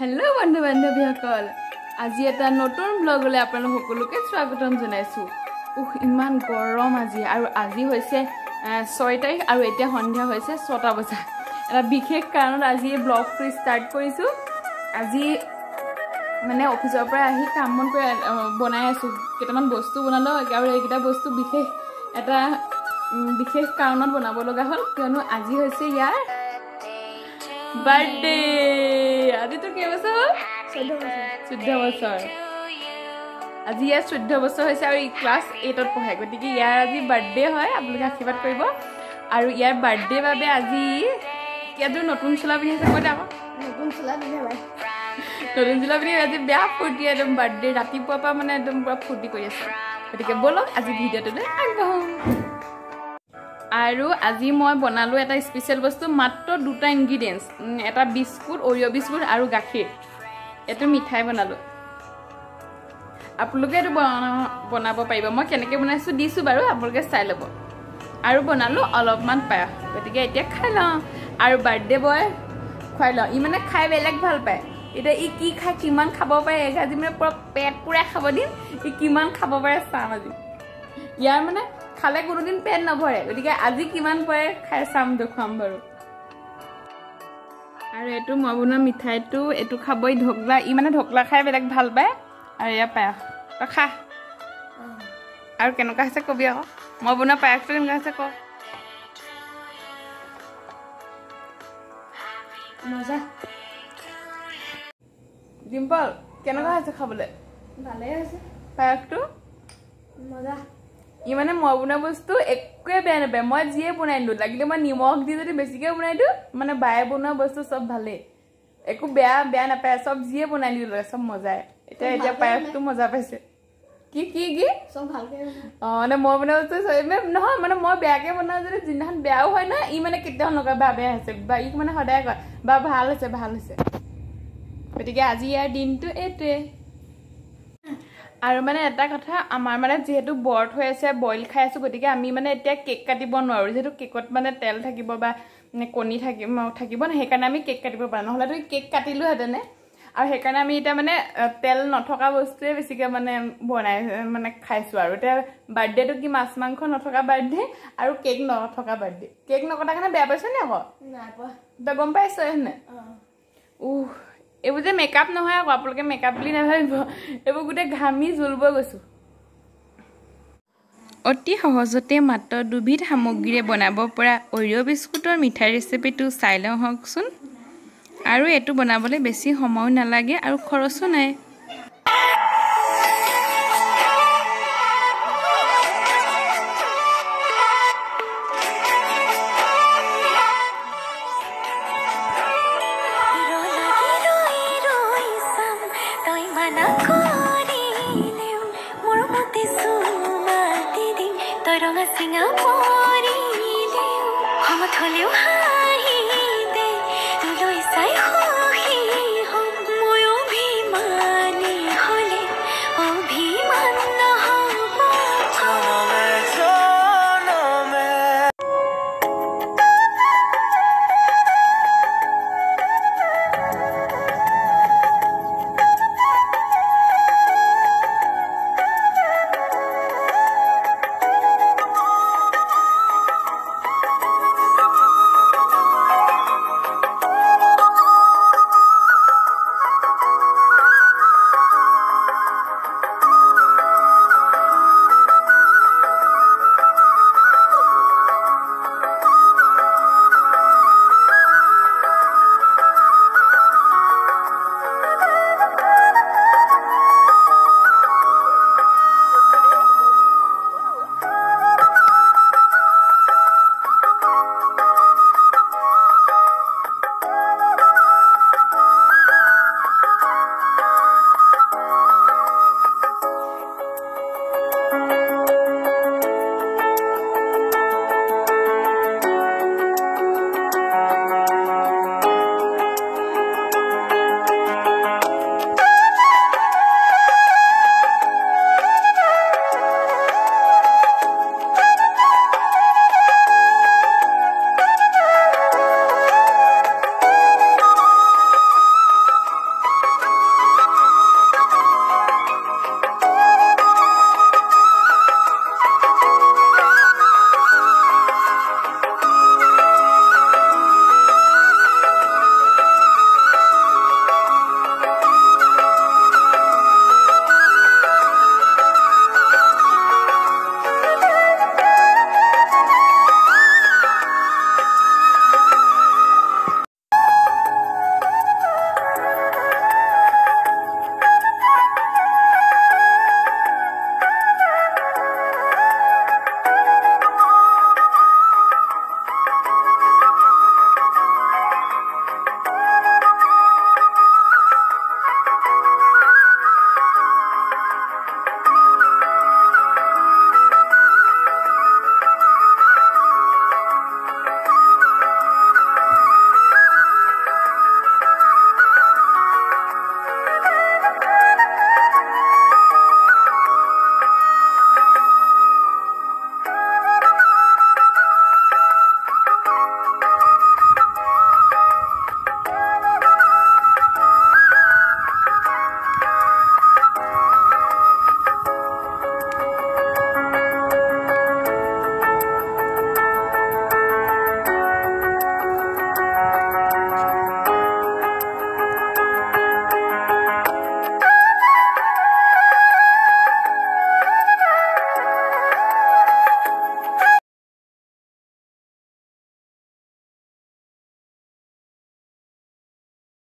Hello বন্ধু বান্ধৱীসকল আজি এটা নতুন ব্লগলৈ আপোনালোক সকলোকে স্বাগতম জনাইছোঁ। উহ ইমান গৰম আজি আৰু আজি হৈছে ছয় তাৰিখ আৰু এতিয়া সন্ধিয়া হৈছে ছটা বজা। এটা বিশেষ কাৰণত আজি ব্লগটো ষ্টাৰ্ট কৰিছোঁ। আজি মানে অফিচৰ পৰা আহি কাম বন কৰি বনাই আছোঁ। কেইটামান বস্তু বনালোঁ আৰু এইকেইটা বস্তু বিশেষ এটা বিশেষ কাৰণত বনাব লগা হ'ল কিয়নো আজি হৈছে ইয়াৰ বাৰ্থডে আজিতো কেইবছৰ হ'ল চৈধ্য বছৰ আজি ইয়াৰ চৈধ্য বছৰ হৈছে আৰু ই ক্লাছ এইটত পঢ়ে গতিকে ইয়াৰ আজি বাৰ্থডে হয় আপোনালোকে আশীৰ্বাদ কৰিব আৰু ইয়াৰ বাৰ্থডে বাবে আজি এযোৰ নতুন চোলা পিন্ধি আছে কৈ আকৌ? নতুন চোলা পিন্ধে নতুন চোলা পিন্ধি আজি বেয়া ফূৰ্তি একদম বাৰ্থডে ৰাতিপুৱাৰ পৰা মানে একদম পুৰা ফূৰ্তি কৰি আছে। গতিকে ব'লক আজি ভিডিঅ'টোলৈ আগবাঢ়োঁ। আৰু আজি মই বনালোঁ এটা স্পেচিয়েল বস্তু মাত্ৰ দুটা ইনগ্ৰিডিয়েণ্টছ এটা বিস্কুট অৰিঅ' বিস্কুট আৰু গাখীৰ। এইটো মিঠাই বনালোঁ। আপোনালোকে এইটো বনাব পাৰিব। মই কেনেকৈ বনাইছোঁ দিছোঁ বাৰু আপোনালোকে চাই ল'ব। আৰু বনালোঁ অলপমান পায়স গতিকে এতিয়া খাই লওঁ। আৰু বাৰ্থডে বয় খুৱাই লওঁ। ই মানে খাই বেলেগ ভাল পায়। এতিয়া ই কি খাই কিমান খাব পাৰে আজি মানে পূৰা পেট পূৰাই খাব দিম। ই কিমান খাব পাৰে চাম আজি। ইয়াৰ মানে খালে কোনোদিন পেট নভৰে। গতিকে আজি কিমান পাৰে খাই চাম দেখুৱাম বাৰু। আৰু এইটো মই বনোৱা মিঠাইটো এইটো খাবই ঢকলা ই মানে ঢকলা খাই বেলেগ ভাল পায়। আৰু এয়া পায়স। তই খা। আৰু কেনেকুৱা হৈছে কবি আকৌ। মই বনোৱা পায়সটো কেনেকুৱা হৈছে ক। মজা। ডিম্পল কেনেকুৱা হৈছে খাবলৈ? ভালেই হৈছে। পায়সটো? মজা। ই মানে মই বনোৱা বস্তু একোৱে বেয়া নাপায়। মই যিয়ে বনাই দিওঁ লাগিলে মই নিমখ দি যদি বেছিকৈ বনাই দিওঁ মানে বায়ে বনোৱা বস্তু চব ভালেই। একো বেয়া বেয়া নাপায় চব যিয়ে বনাই দিওঁ চব মজাই। এতিয়া এতিয়া পায়সটো মজা পাইছে। কি কি কি? অঁ মানে মই বনোৱা বস্তু নহয় মানে মই বেয়াকৈ বনাওঁ যদি যিদিনাখন বেয়াও হয় ন ই মানে কেতিয়াও নকয় বা বেয়া হৈছে বা ই মানে সদায় কয় বা ভাল হৈছে ভাল হৈছে। গতিকে আজি ইয়াৰ দিনটো এইটোৱে। আৰু মানে এটা কথা আমাৰ মানে যিহেতু বৰ্ড হৈ আছে বইল খাই আছোঁ গতিকে আমি মানে এতিয়া কেক কাটিব নোৱাৰোঁ। যিহেতু কেকত মানে তেল থাকিব বা কণী থাকিব থাকিব ন সেইকাৰণে আমি কেক কাটিব পাৰোঁ। নহ'লেতো কেক কাটিলোহেঁতেনে আৰু সেইকাৰণে আমি এতিয়া মানে তেল নথকা বস্তুৱে বেছিকৈ মানে বনাই মানে খাইছোঁ আৰু। এতিয়া বাৰ্থডেটো কি মাছ মাংস নথকা বাৰ্থডে আৰু কেক নথকা বাৰ্থডে? কেক নকটাৰ কাৰণে বেয়া পাইছ নে আকৌ? তই গম পাইছ হেনে উহ। এইবোৰ যে মেকআপ নহয় আকৌ আপোনালোকে মেকআপ বুলি নাভাবিব। এইবোৰ গোটেই ঘামি জ্বলিব গৈছোঁ। অতি সহজতে মাত্ৰ দুবিধ সামগ্ৰীৰে বনাব পৰা অৰিঅ' বিস্কুটৰ মিঠাই ৰেচিপিটো চাই লওঁ হওকচোন। আৰু এইটো বনাবলৈ বেছি সময়ো নালাগে আৰু খৰচো নাই। 나코리는 모로보테 수마디디 도로가 싱가포리는 화마 돌려 하